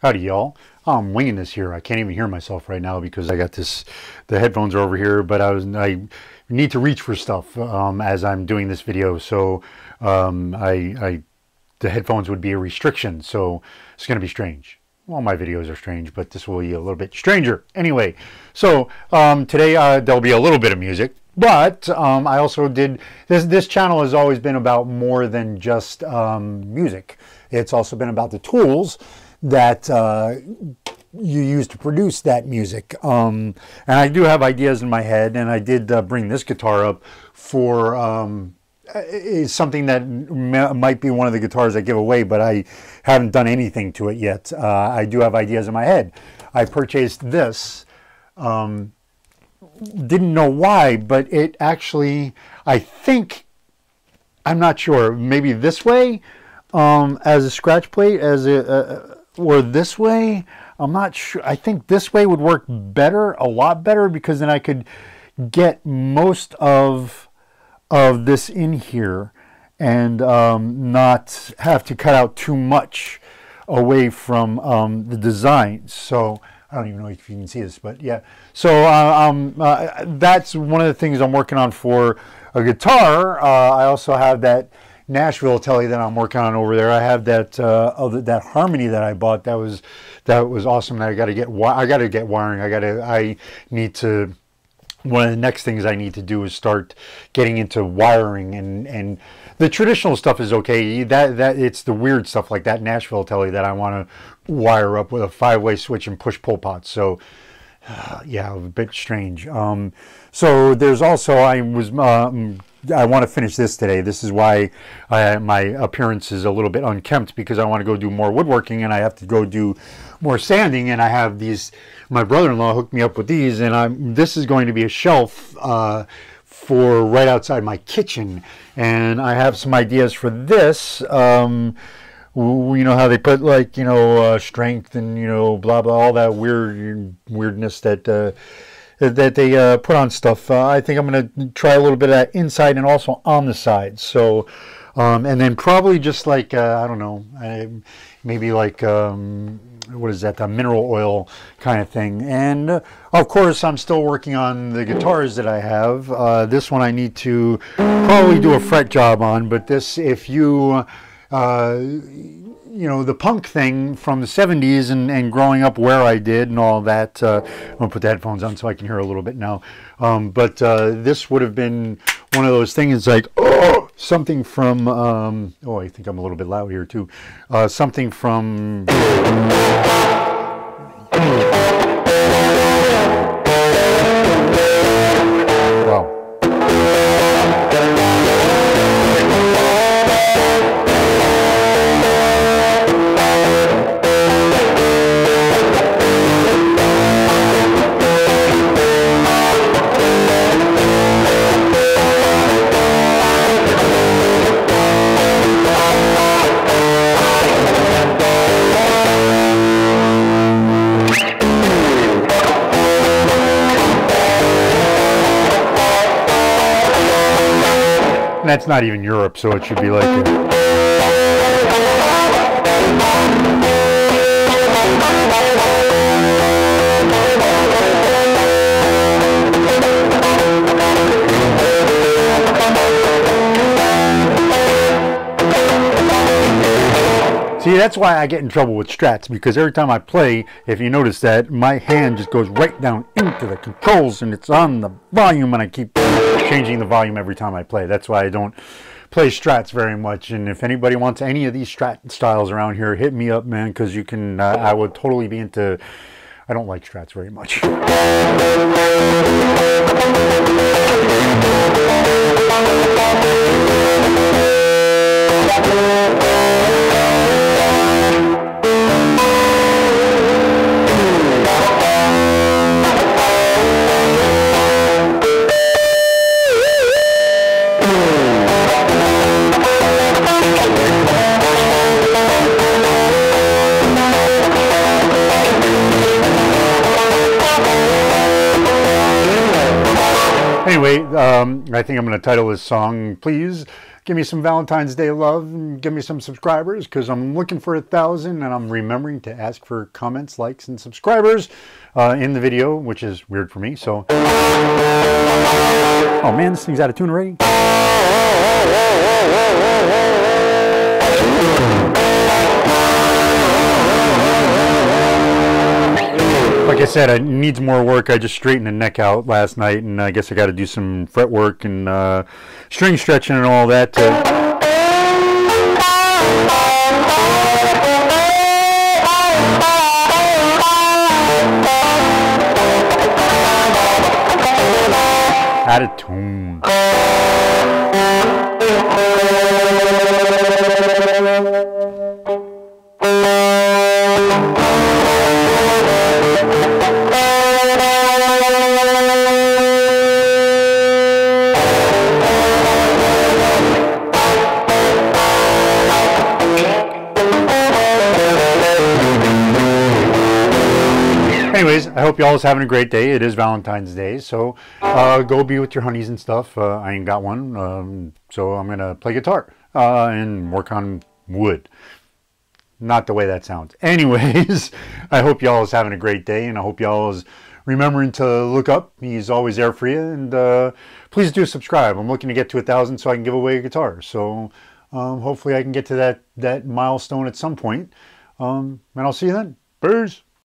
Howdy, y'all. I'm winging this here. I can't even hear myself right now because I got this. The headphones are over here, but I was I need to reach for stuff um, as I'm doing this video. So um, I, I the headphones would be a restriction. So it's going to be strange. Well, my videos are strange, but this will be a little bit stranger. Anyway, so um, today uh, there'll be a little bit of music, but um, I also did this. This channel has always been about more than just um, music. It's also been about the tools that uh, you use to produce that music. Um, and I do have ideas in my head, and I did uh, bring this guitar up for um, is something that might be one of the guitars I give away, but I haven't done anything to it yet. Uh, I do have ideas in my head. I purchased this. Um, didn't know why, but it actually, I think, I'm not sure, maybe this way um, as a scratch plate, as a, or this way. I'm not sure. I think this way would work better, a lot better, because then I could get most of of this in here and um, not have to cut out too much away from um, the design. So I don't even know if you can see this, but yeah. So uh, um, uh, that's one of the things I'm working on for a guitar. Uh, I also have that Nashville telly that I'm working on over there. I have that uh, other, that Harmony that I bought. That was that was awesome. I got to get I got to get wiring. I got to I need to. One of the next things I need to do is start getting into wiring and and the traditional stuff is okay. That that it's the weird stuff like that Nashville telly that I want to wire up with a five way switch and push pull pots. So. Yeah, a bit strange. Um, so there's also I was um, I want to finish this today. This is why I, my appearance is a little bit unkempt because I want to go do more woodworking and I have to go do more sanding. And I have these. My brother-in-law hooked me up with these, and I'm. This is going to be a shelf uh, for right outside my kitchen, and I have some ideas for this. Um, you know how they put like you know uh, strength and you know blah blah all that weird weirdness that. Uh, that they uh, put on stuff. Uh, I think I'm going to try a little bit of that inside and also on the side. So, um, and then probably just like, uh, I don't know, maybe like, um, what is that, the mineral oil kind of thing. And uh, of course, I'm still working on the guitars that I have. Uh, this one I need to probably do a fret job on, but this, if you, uh, you know, the punk thing from the 70s and, and growing up where I did and all that. Uh, I'm going to put the headphones on so I can hear a little bit now. Um, but uh, this would have been one of those things like, oh, something from, um, oh, I think I'm a little bit loud here too. Uh, something from. That's not even Europe, so it should be like. See, that's why I get in trouble with strats because every time I play, if you notice that, my hand just goes right down into the controls and it's on the volume and I keep changing the volume every time I play. That's why I don't play strats very much. And if anybody wants any of these strat styles around here, hit me up, man, because you can, uh, I would totally be into, I don't like strats very much. Anyway, um, I think I'm going to title this song, Please give me some Valentine's Day love and give me some subscribers because I'm looking for a thousand and I'm remembering to ask for comments, likes, and subscribers uh, in the video, which is weird for me. So, oh man, this thing's out of tune already. Like I said, it needs more work. I just straightened the neck out last night, and I guess I got to do some fret work and uh, string stretching and all that. Out of tune. I hope y'all is having a great day. It is Valentine's Day, so uh, go be with your honeys and stuff. Uh, I ain't got one, um, so I'm gonna play guitar uh, and work on wood. Not the way that sounds. Anyways, I hope y'all is having a great day, and I hope y'all is remembering to look up. He's always there for you, and uh, please do subscribe. I'm looking to get to a thousand so I can give away a guitar. So um, hopefully I can get to that that milestone at some point. Um, and I'll see you then. Peace.